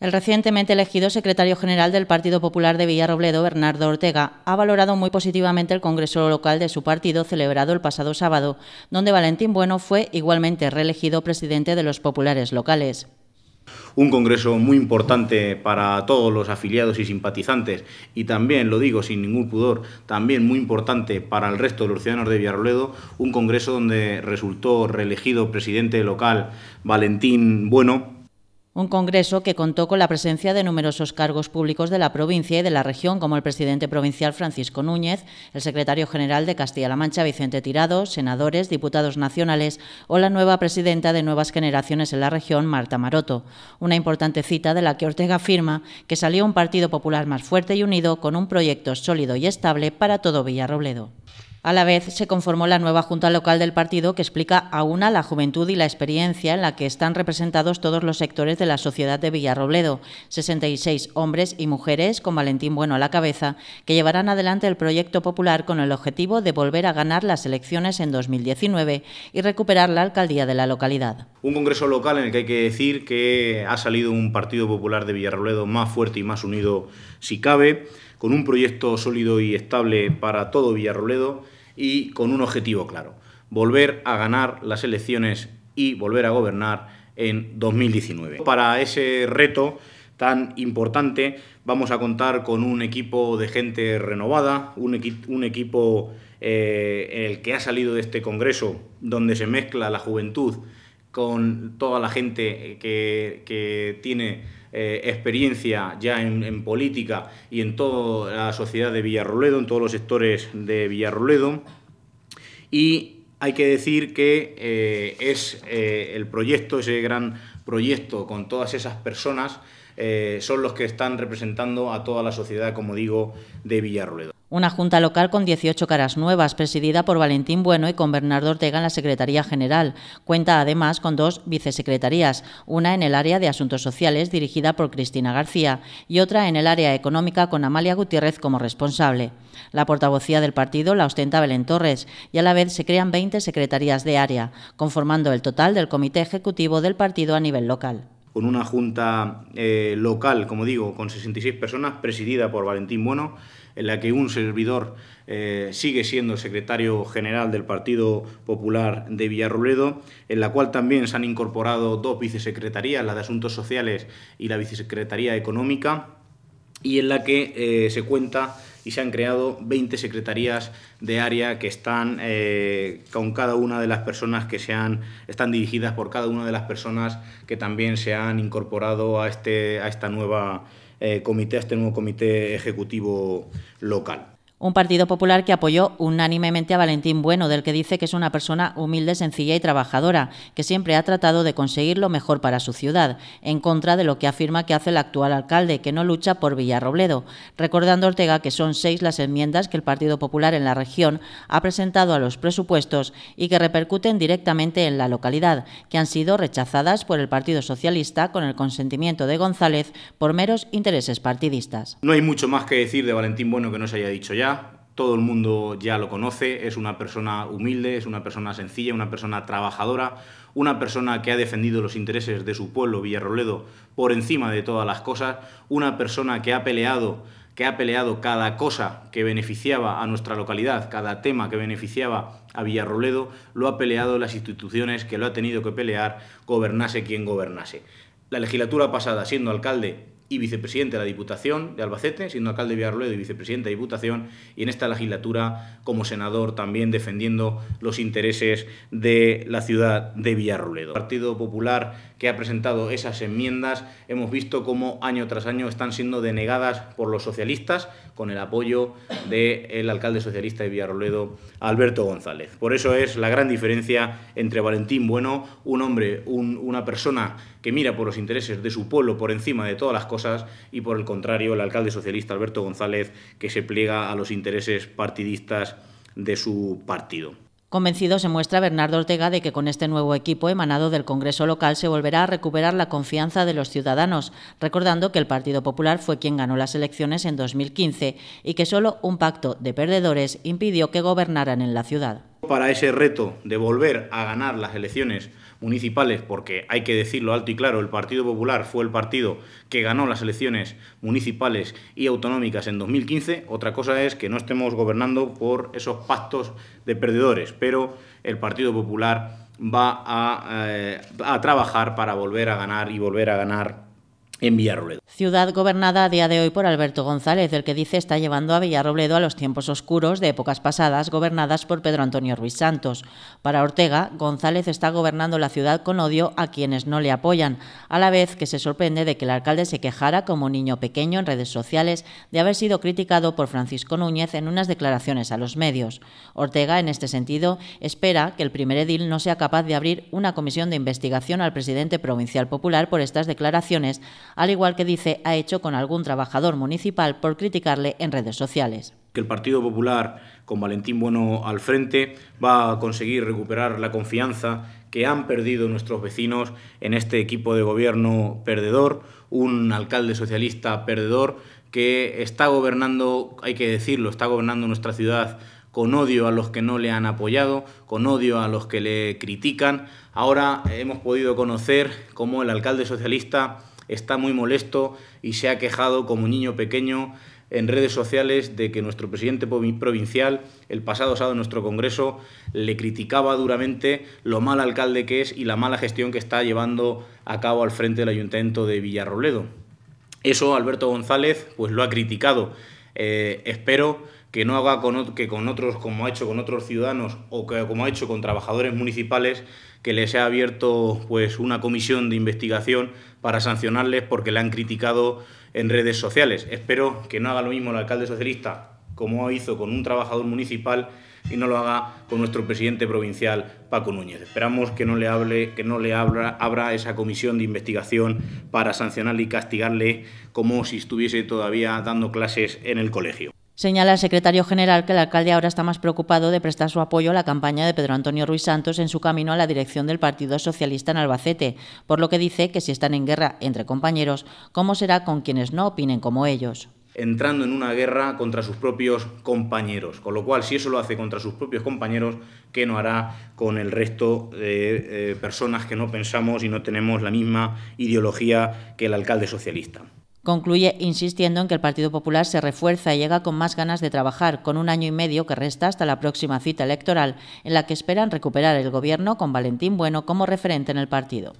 El recientemente elegido secretario general del Partido Popular de Villarrobledo, Bernardo Ortega, ha valorado muy positivamente el Congreso local de su partido celebrado el pasado sábado, donde Valentín Bueno fue igualmente reelegido presidente de los populares locales. Un congreso muy importante para todos los afiliados y simpatizantes y también, lo digo sin ningún pudor, también muy importante para el resto de los ciudadanos de Villarrobledo, un congreso donde resultó reelegido presidente local Valentín Bueno, un congreso que contó con la presencia de numerosos cargos públicos de la provincia y de la región, como el presidente provincial Francisco Núñez, el secretario general de Castilla-La Mancha Vicente Tirado, senadores, diputados nacionales o la nueva presidenta de Nuevas Generaciones en la región, Marta Maroto. Una importante cita de la que Ortega afirma que salió un Partido Popular más fuerte y unido con un proyecto sólido y estable para todo Villarrobledo. A la vez se conformó la nueva Junta Local del partido que explica a una la juventud y la experiencia en la que están representados todos los sectores de la sociedad de Villarrobledo, 66 hombres y mujeres con Valentín Bueno a la cabeza, que llevarán adelante el proyecto popular con el objetivo de volver a ganar las elecciones en 2019 y recuperar la alcaldía de la localidad. Un congreso local en el que hay que decir que ha salido un Partido Popular de Villarrobledo más fuerte y más unido si cabe con un proyecto sólido y estable para todo Villarrobledo y con un objetivo claro, volver a ganar las elecciones y volver a gobernar en 2019. Para ese reto tan importante vamos a contar con un equipo de gente renovada, un, un equipo eh, el que ha salido de este Congreso donde se mezcla la juventud con toda la gente que, que tiene eh, experiencia ya en, política y en toda la sociedad de Villarroledo, en todos los sectores de Villarroledo. Y hay que decir que eh, es eh, el proyecto, ese gran proyecto con todas esas personas, son los que están representando a toda la sociedad, como digo, de Villarroledo. Una junta local con 18 caras nuevas, presidida por Valentín Bueno y con Bernardo Ortega en la Secretaría General. Cuenta además con dos vicesecretarías, una en el área de Asuntos Sociales, dirigida por Cristina García, y otra en el área económica, con Amalia Gutiérrez como responsable. La portavocía del partido la ostenta Belén Torres, y a la vez se crean 20 secretarías de área, conformando el total del comité ejecutivo del partido a nivel local con una junta eh, local, como digo, con 66 personas, presidida por Valentín Bueno, en la que un servidor eh, sigue siendo secretario general del Partido Popular de Villarrobledo, en la cual también se han incorporado dos vicesecretarías, la de Asuntos Sociales y la vicesecretaría Económica, y en la que eh, se cuenta y se han creado 20 secretarías de área que están eh, con cada una de las personas que se han, están dirigidas por cada una de las personas que también se han incorporado a, este, a esta nueva eh, comité, a este nuevo comité ejecutivo local. Un Partido Popular que apoyó unánimemente a Valentín Bueno, del que dice que es una persona humilde, sencilla y trabajadora, que siempre ha tratado de conseguir lo mejor para su ciudad, en contra de lo que afirma que hace el actual alcalde, que no lucha por Villarrobledo, recordando Ortega que son seis las enmiendas que el Partido Popular en la región ha presentado a los presupuestos y que repercuten directamente en la localidad, que han sido rechazadas por el Partido Socialista con el consentimiento de González por meros intereses partidistas. No hay mucho más que decir de Valentín Bueno que no se haya dicho ya todo el mundo ya lo conoce, es una persona humilde, es una persona sencilla, una persona trabajadora, una persona que ha defendido los intereses de su pueblo, Villarroledo, por encima de todas las cosas, una persona que ha peleado que ha peleado cada cosa que beneficiaba a nuestra localidad, cada tema que beneficiaba a Villarroledo, lo ha peleado las instituciones que lo ha tenido que pelear, gobernase quien gobernase. La legislatura pasada, siendo alcalde y vicepresidente de la Diputación de Albacete, siendo alcalde de Villarroledo y vicepresidente de Diputación, y en esta legislatura como senador también defendiendo los intereses de la ciudad de Villarroledo. El Partido Popular que ha presentado esas enmiendas, hemos visto cómo año tras año están siendo denegadas por los socialistas con el apoyo del alcalde socialista de Villarroledo, Alberto González. Por eso es la gran diferencia entre Valentín Bueno, un hombre, una persona que mira por los intereses de su pueblo por encima de todas las cosas, y por el contrario, el alcalde socialista Alberto González, que se pliega a los intereses partidistas de su partido. Convencido se muestra Bernardo Ortega de que con este nuevo equipo emanado del Congreso local se volverá a recuperar la confianza de los ciudadanos, recordando que el Partido Popular fue quien ganó las elecciones en 2015 y que solo un pacto de perdedores impidió que gobernaran en la ciudad. Para ese reto de volver a ganar las elecciones municipales, porque hay que decirlo alto y claro, el Partido Popular fue el partido que ganó las elecciones municipales y autonómicas en 2015. Otra cosa es que no estemos gobernando por esos pactos de perdedores, pero el Partido Popular va a, eh, trabajar para volver a ganar y volver a ganar en Villarrobledo. Ciudad gobernada a día de hoy por Alberto González, del que dice está llevando a Villarrobledo a los tiempos oscuros de épocas pasadas gobernadas por Pedro Antonio Ruiz Santos. Para Ortega, González está gobernando la ciudad con odio a quienes no le apoyan, a la vez que se sorprende de que el alcalde se quejara como niño pequeño en redes sociales de haber sido criticado por Francisco Núñez en unas declaraciones a los medios. Ortega, en este sentido, espera que el primer edil no sea capaz de abrir una comisión de investigación al presidente provincial popular por estas declaraciones, al igual que dice ha hecho con algún trabajador municipal por criticarle en redes sociales. Que el Partido Popular, con Valentín Bueno al frente, va a conseguir recuperar la confianza que han perdido nuestros vecinos en este equipo de gobierno perdedor, un alcalde socialista perdedor que está gobernando, hay que decirlo, está gobernando nuestra ciudad con odio a los que no le han apoyado, con odio a los que le critican. Ahora hemos podido conocer cómo el alcalde socialista está muy molesto y se ha quejado como un niño pequeño en redes sociales de que nuestro presidente provincial, el pasado sábado en nuestro Congreso, le criticaba duramente lo mal alcalde que es y la mala gestión que está llevando a cabo al frente del Ayuntamiento de Villarrobledo. Eso Alberto González pues lo ha criticado. Eh, espero que no haga con, que con otros, como ha hecho con otros ciudadanos o que, como ha hecho con trabajadores municipales, que les ha abierto pues, una comisión de investigación para sancionarles porque le han criticado en redes sociales. Espero que no haga lo mismo el alcalde socialista como hizo con un trabajador municipal y no lo haga con nuestro presidente provincial Paco Núñez. Esperamos que no le hable, que no le abra, abra esa comisión de investigación para sancionarle y castigarle como si estuviese todavía dando clases en el colegio. Señala el secretario general que el alcalde ahora está más preocupado de prestar su apoyo a la campaña de Pedro Antonio Ruiz Santos en su camino a la dirección del Partido Socialista en Albacete, por lo que dice que si están en guerra entre compañeros, ¿cómo será con quienes no opinen como ellos? entrando en una guerra contra sus propios compañeros. Con lo cual, si eso lo hace contra sus propios compañeros, ¿qué no hará con el resto de eh, personas que no pensamos y no tenemos la misma ideología que el alcalde socialista? Concluye insistiendo en que el Partido Popular se refuerza y llega con más ganas de trabajar, con un año y medio que resta hasta la próxima cita electoral, en la que esperan recuperar el gobierno con Valentín Bueno como referente en el partido.